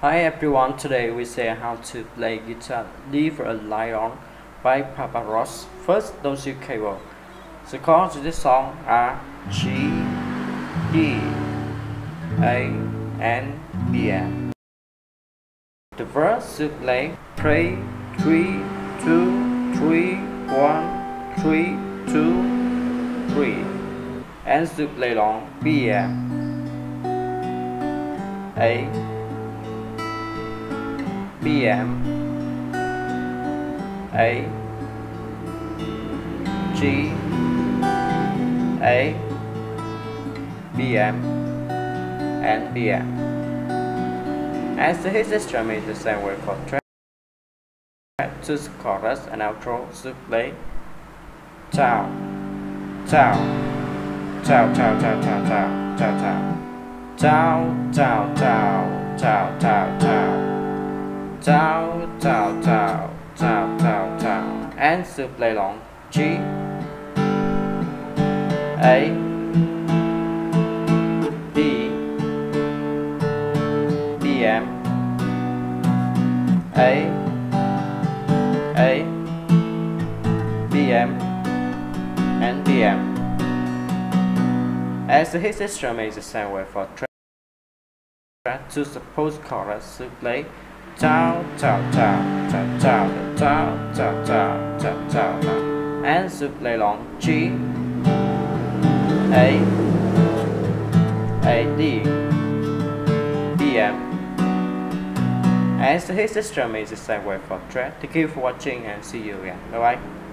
Hi everyone, today we say how to play guitar Leave a Light On by Papa Roach. First, those you cable. The chords of this song are G, D, A, and B. The verse you play pray 3, 2, 3, 1, 3, 2, 3. And you play long B, A, BM A G A BM and BM. As the hit system is the same way for track, to chorus and outro should play ciao ciao ciao ciao ciao ciao ciao ciao ciao ciao Ciao, ciao, ciao, ciao, ciao, ciao. And to play along. G, A, D, B, M, A, A, B, M, and B, M. As the system is the same way for track to suppose chorus to play ciao ciao ciao ciao ciao ciao ciao ciao ciao ciao ciao and lay long G A A D B M and the hit system is the same way for track. Thank you for watching and see you again. Bye bye.